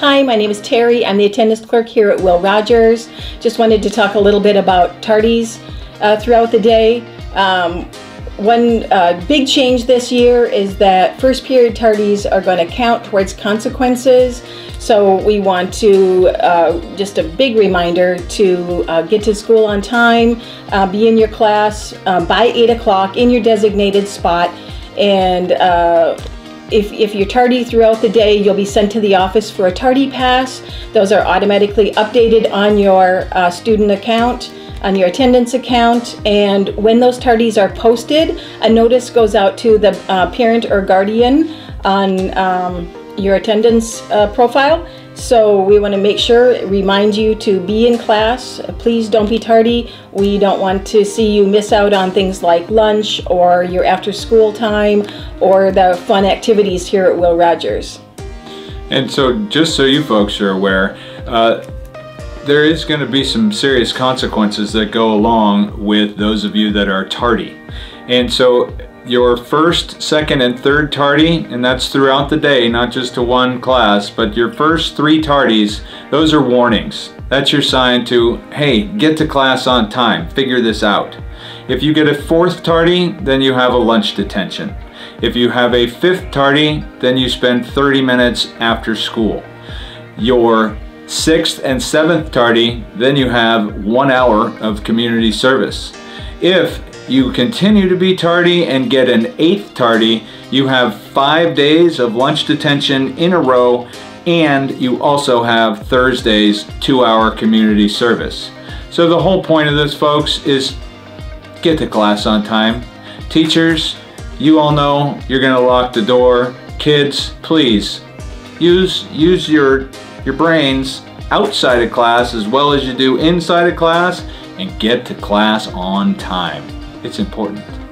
Hi, my name is Terry. I'm the attendance clerk here at Will Rogers. Just wanted to talk a little bit about tardies uh, throughout the day. Um, one uh, big change this year is that first period tardies are going to count towards consequences. So we want to, uh, just a big reminder to uh, get to school on time, uh, be in your class uh, by 8 o'clock in your designated spot, and uh, if, if you're tardy throughout the day, you'll be sent to the office for a tardy pass. Those are automatically updated on your uh, student account, on your attendance account. And when those tardies are posted, a notice goes out to the uh, parent or guardian on um, your attendance uh, profile. So we want to make sure, remind you to be in class. Please don't be tardy. We don't want to see you miss out on things like lunch or your after school time or the fun activities here at Will Rogers. And so just so you folks are aware, uh, there is going to be some serious consequences that go along with those of you that are tardy. And so your first, second, and third tardy, and that's throughout the day, not just to one class, but your first three tardies, those are warnings. That's your sign to, hey, get to class on time, figure this out. If you get a fourth tardy, then you have a lunch detention. If you have a fifth tardy, then you spend 30 minutes after school. Your sixth and seventh tardy, then you have one hour of community service. If you continue to be tardy and get an eighth tardy, you have five days of lunch detention in a row and you also have Thursday's two hour community service. So the whole point of this folks is get to class on time. Teachers, you all know you're gonna lock the door. Kids, please use, use your, your brains outside of class as well as you do inside of class and get to class on time. It's important.